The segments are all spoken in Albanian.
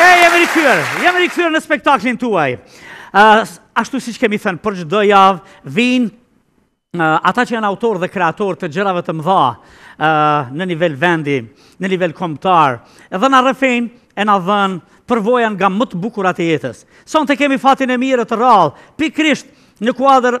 E, jemi rikthyer, jemi rikthyer në spektaklin tuaj. Ashtu siç kemi thënë, për çdo javë, vijnë ata që janë autorë dhe kreatorë të gjërave të mëdha në nivel vendi, në nivel kombëtar, edhe na rrëfejnë e na dhënë përvoja nga më të bukurat e jetës. Sonte kemi fatin e mirë, të rrallë, pikërisht në kuadër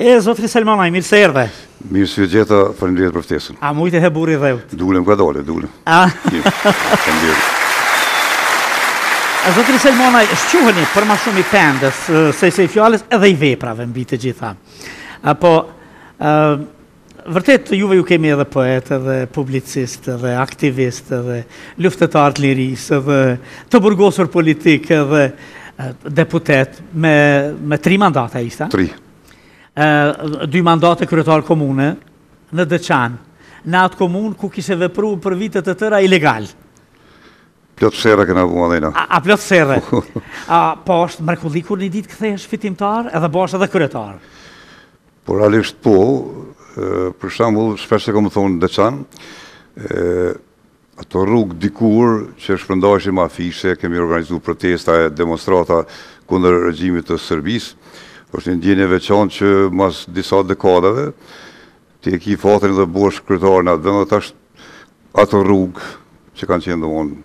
E, zotri Selmanaj, mirë se erdhe. Mirë se ju gjeta, faleminderit për ftesën. A mujte he burri i dheut? Dalëngadalë, dulëm. A? Faleminderit. Zotri Selmanaj, shquheni për ma shumë si njeri i pendës, sesa i fjalës edhe i veprave mbi të gjitha. Apo, Vërtet juve ju kemi edhe poet edhe publicist edhe aktivist edhe luftëtar të lirisë edhe të burgosur politik edhe deputet me me tri mandate a ishte? Tri. Dy mandate kryetar komune në Deçan. Në atë komunë ku kishe vepru për vite të tëra ilegal. Plot sherre kena bo dhe na. A plot sherre. A po është mrekulli kur një ditë kthehesh fitimtar edhe bëhesh edhe kryetar. Po realisht po, për shembull, shpesh di me thonë Deçan, ato rrugë dikur që shpërndajshim afishe, kemi organizu protesta e demonstrata kundër regjimit të Serbisë, është një ndjenjë e veçantë që mas disa dekadeve, ti e ki fatin dhe bohesh kryetar në atë vend dhe tash ato rrugë që kanë qenë dhe mund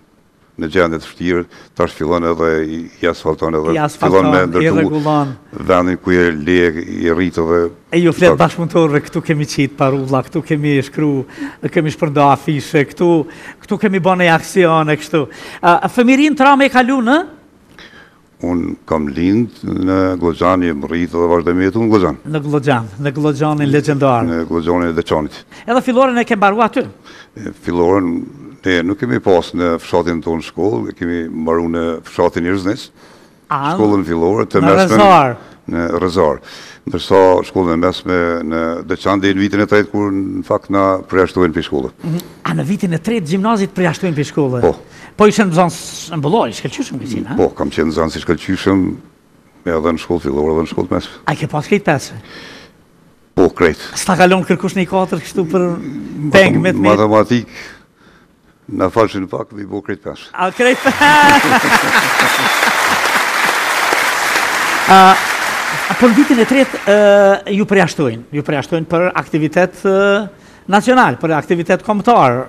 në gjendje të vështirë, tash fillon edhe i asfalton edhe fillon me ndërtu vendin ku je le e rritë dhe... E ju flet bashkëpunëtorëve, këtu kemi qitë parulla, këtu kemi shkru, kemi shpërnda afishe, këtu, këtu kemi ba aksione, kështu. Fëmininë ti e ke kalu në? Unë kam lind në Gllogjan, jam rritur dhe vazhdoj me jetu në Gllogjan. Në Gllogjan, në Gllogjanin legjendar. Në Gllogjanin e Deçanit. Edhe filloren e ke mbaru aty? Filloren, ne nuk kemi pas në fshatin tonë shkollë, e kemi mbaru në fshatin Irznic, shkollën fillore të mesme. Në Rrezar? Në Rrezar. Ndërsa shkollën e mesme në Deçan deri në vitin e tretë kur në fakt na përjashtuan prej shkolle. A në vitin e tretë gjimnazit t'përjashtuan prej shkolle? Po. Po ishe nxanës shembullor, i shkëlqyshëm ke qenë, ha? Po, kam qenë nxanës i shkëlqyshëm, me edhe në shkollë fillore dhe në shkollë t'mesme. A i ke pas krejt pesë? Po, krejt. S'ta kalon kërkush një katër kështu për bengë me të mirë? Matematikë, më falshin pak, dhe i bo krejt pesë. A krejt pesë? Por vitin e tretë, ju përjashtojnë, ju përjashtojnë për aktivitet Nacional, për aktivitet kombëtar.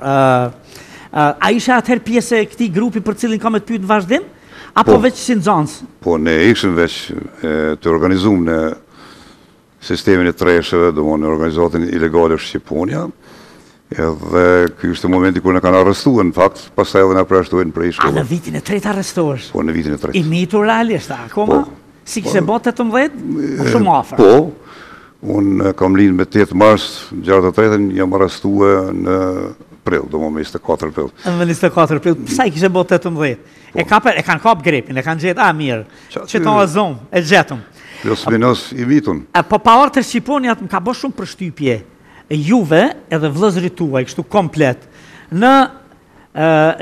A ishe atëherë pjesë e këtij grupi për të cilin kam me të pyt në vazhdim? Apo po. veç si nxënës? Po, ne ishim veç të organizuar në sistemin e treshëve, domethënë organizatën ilegale Shqiponja, edhe ky ishte momenti kur na kanë arrestuar, në fakt, pastaj edhe na përjashtuan prej shkolle. A në vitin e tretë u arrestuat? Po, në vitin e tretë. I mitur realisht, akoma? Po, S'i kishe bo 18, po shumë afër? Po, unë kam lind me 8 mars, 63-ën, jam arrestue në prill, domethënë me 24 prill. Në 24 prill, posa i kishe bo 18? Po. E kapër, e kanë kapë grupin, e kanë gjithë, a mirë, që ta e zonë, e gjetëm. Plus minus i vitun. Po pa ardhë te Shqiponja te më ka bo shumë përshtypje, juve edhe vllezërit tuaj, kështu komplet, në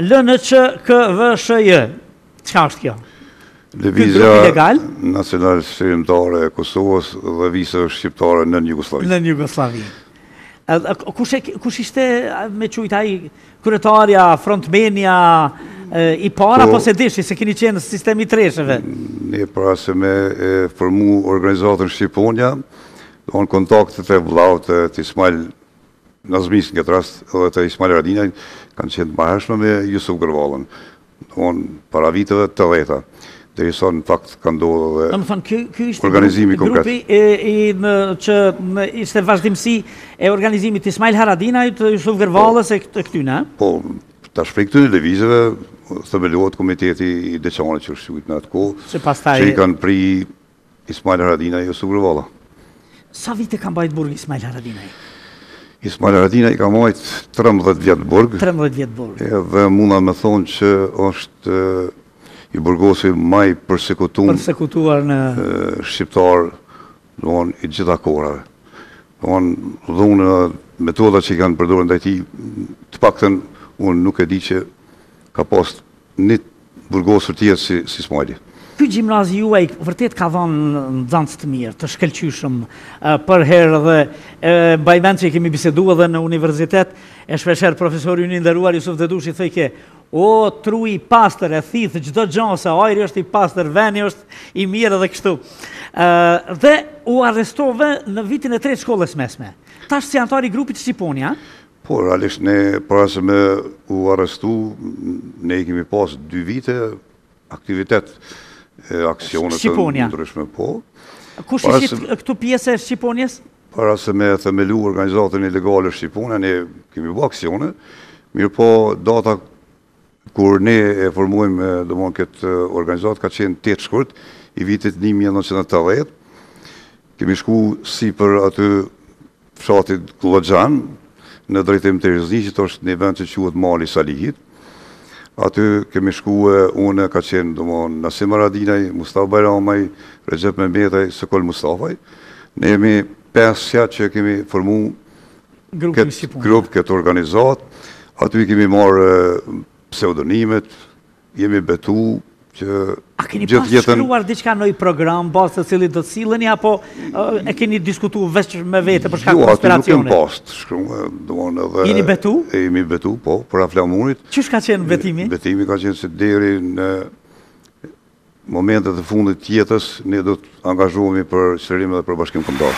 lënë që kë vëshë jë, Qa është kjo? Lëvizja Nacionalçlirimtare e Kosovës dhe Viseve Shqiptare në Jugosllavi. Në Jugosllavi. Kush ishte me e qujtë ai kryetari a, frontmeni a, i pari, apo po s'e dishit, se kini qenë sistemi treshëve? Ne, para se me formu organizatën Shqiponja, domethënë kontaktet e vllaut të Ismailit, Nazmis në këtë rast, dhe të Ismail Haradinajt, kanë qenë të mahershme me Jusuf Gërvallën. Domthon para viteve tetëdhjeta, derisa në fakt ka ndodhur edhe. Domthon ky ky ishte organizimi konkret. Grupi në që ishte vazhdimësi e organizimit të Ismail Haradinajt, të Jusuf Gërvallës e këtë këtyna. Po, tash prej këtyre lëvizjeve themelohet komiteti i Deçanit që është qujt në atë kohë. Që pastaj që i kanë pri Ismail Haradinaj e Jusuf Gërvalla. Sa vite ka mbajt burg Ismail Haradinaj? Ismail Haradinaj ka mbajt 13 vjet burg. 13 vjet burg. Edhe muna me thonë që është i burgosuri më i persekutuar persekutuar shqiptar, domthon i të gjitha kohërave. Domthon dhunën, metodat që i kanë përdorur ndaj tij, të paktën unë nuk e di që ka pas Një të burgosur tjetër si si Smajli. Ky gjimnazi juaj vërtet ka dhënë nxënës të mirë, të shkëlqyshëm për herë dhe mbaj mend që i kemi biseduar dhe në universitet e shpeshherë profesori ynë i nderuar Jusuf Dedushi thojke o tru i pastër e thithë çdo gjë se ajri është i pastër, veni është i mirë dhe kështu. Dhe u arrestove në vitin e tretë shkollës mesme. Tash si anëtar i grupit Shqiponja. Po, realisht ne para se me u arrestu, ne i kemi pas dy vite aktivitet e aksione të ndryshme, po. Kush ishit këtu pjesë e Shqiponjës? Para se me themelu organizatën ilegale Shqiponja, ne kemi bo aksione, mirëpo data Kur ne e formojmë, domthonë këtë organizatë ka qenë tetë shkurt i vitit një mijë e nëntëqind e tetëdhjetë. Kemi shku sipër aty fshatit Glloxhan, në drejtim të Rzniqit, është një vend që quhet Mali i Salihit. Aty kemi shku e une, ka qenë, domthonë, Nasim Haradinaj, Mustafa Bajramaj, Rexhep Mehmetaj, Sokol Mustafaj. Ne jemi pesja që kemi formu këtë grup, këtë organizatë, aty i kemi marrë pseudonimet, jemi betu që gjithë jetën... A keni pas shkru diçka, një program, n'bazë të cilit do të silleni, apo e keni diskutu veç mes vete për shkak konspiracionit? Jo, aty nuk ka pas të shkrume, domethënë edhe... Jeni betu? E jemi betu, po, para flamurit. Qysh ka qenë betimi? Betimi ka qenë se deri në momentet e fundit të jetës, ne do të angazhohemi për çlirim dhe për bashkim kombëtar.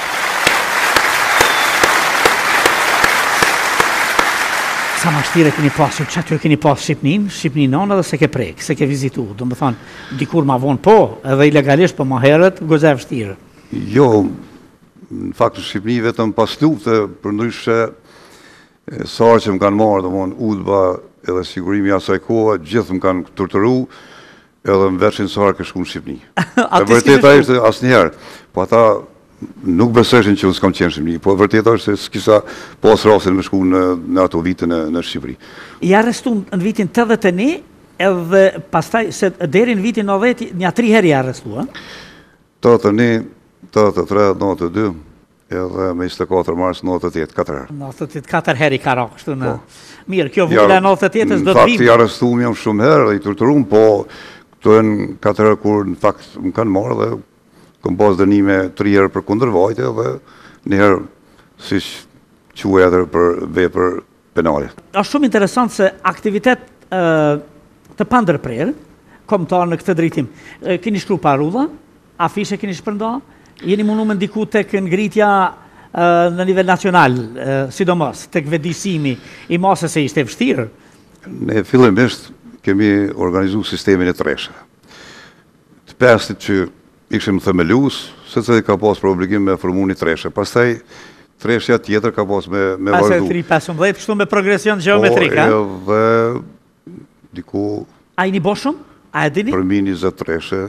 Sa vështirë e keni pasur, që aty e keni pasur Shqipnin, Shqipnin nanë dhe s'e ke prek, s'e ke vizitu, domethonë, dikur ma vonë po, edhe ilegalisht po ma herët, ka qenë e vështirë. Jo, në fakt në Shqipni vetëm pas lufte, për ndryshe, Sa herë që më kanë marrë, domthonë, UDB-a edhe sigurimi i asaj kohe, gjithë më kanë torturu, edhe më vetshin sa herë ke shku në Shqipni. e vërteta ishte asnjëherë, po ata nuk besojshin që unë s'kam qenë n'Shqipni, po e vërteta është se s'kisha pas rastin me shku në ato vite në Shqipëri. I arrestum në vitin 81, edhe pastaj, se deri në vitin 90, nja tri herë i arrestuan. Tetëdhetë e një, tetëdhetë e tre, nëntëdhetë e dy, edhe me njëzet e katër mars nëntëdhetë e tetë, katër herë. Nëntëdhetë e tetë, katër herë ka ra kështu në. Po. Mirë, kjo vala e nëntëdhetë e tetës do të vijmë. Në fakt i arrestum jam shumë herë dhe i torturum, po këto janë katër herë kur në fakt më kanë marrë dhe kam pas dënime tri herë për kundërvajtje dhe një herë siç quhej atëherë për vepër penale. Është shumë interesant se aktivitet të pandërprerë kombëtar në këtë drejtim. Keni shkru parulla, afishe keni shpërnda, jeni mundu me ndiku tek ngritja në nivel nacional, sidomos tek vetëdijesimi i masës se ishte vështirë. Ne fillimisht kemi organizuar sistemin e tresheve. Të pestit që ishim themelues, secili ka pas për obligim me formu një treshe, pastaj treshja tjetër ka pas me vazhdu. Pastaj tri, pesëmbëdhjetë, kështu me progresion gjeometrik, a? Po, edhe diku... A jeni bo shumë? A e dini? Përmbi njëzet treshe,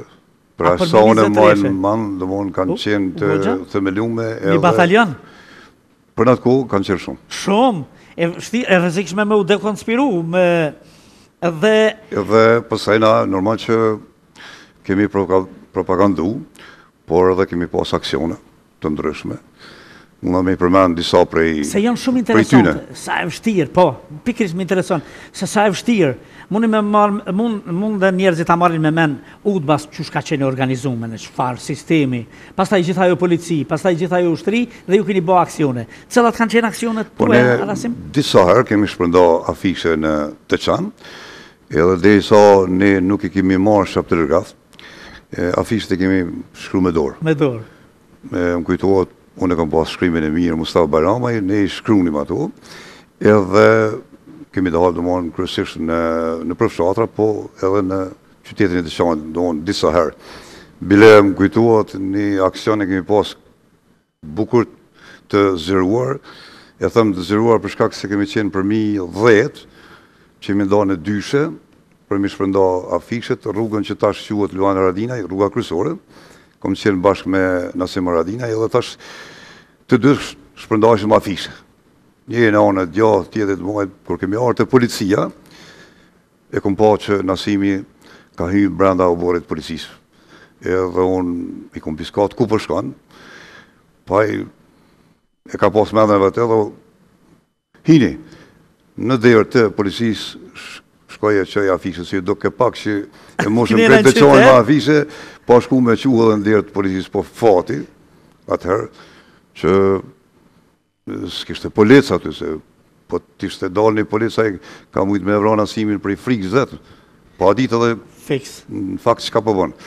pra sa unë e maj n'men, domethënë kanë qenë të themelume edhe... Një batalion? Për n'atë kohë, kanë qenë shumë. Shumë, ishte, e rëzikshme me u dekonspiru, me... Dhe... Dhe, pastaj na, normal që kemi propagandu, por edhe kemi pas aksione të ndryshme. Muj me i përmend disa prej... Se janë shumë interesante, sa e vështirë, po, pikërisht më intereson, se sa e vështirë, mundi me marë, mund dhe njerëzit ta marrin me mend, UDB-a qysh ka qenë e organizume në çfarë sistemi, pastaj gjithë ajo polici, pastaj gjithë ajo ushtri dhe ju keni bo aksione. Cilat kanë qenë aksionet tuaja Rasim? Disa herë kemi shpërnda afishe në Deçan, edhe derisa ne nuk i kemi marrë shaptilograf, afishet i kemi shkru me dorë. Me dorë. Më kujtohet, unë e kam pas shkrimin e mirë, Mustafë Bajramaj, ne i shkrunim ato, edhe kemi dalë domethënë kryesisht në në përfshatra, po edhe në qytetin e Deçanit, domethënë disa herë. Bile më kujtohet një aksion e kemi pas bukur të gjerë, e them të gjerë për shkak se kemi qenë përmbi dhjetë, që u kemi nda në dyshe, për me i shpërnda afishet, rrugën që tash quhet Luan Haradinaj, rruga kryesore, kom qenë bashkë me Nasim Haradinaj, edhe tash të dy shpërndashim afishe. Njëri n'anën e djathtë, tjetri t'majtë, kur kemi ardh te policia, E kam pa që Nasimi ka hy brenda oborrit të policisë. Edhe unë i kam piskat ku po shkon. Po ai e ka pas mendjen vetë edhe hini në derë të policisë shkoj e çoi afishen, s'iu duk pak që e mbushëm krejt Deçanin me afishe, po shkoi me çu edhe në derë të policisë, po fati, atëherë, që S'kishte polic aty, se po t'kishte dalë një polic, ai ka mujtë me e vra Nasimin prej frikës vet, pa ditë edhe në fakt çka po bon. Po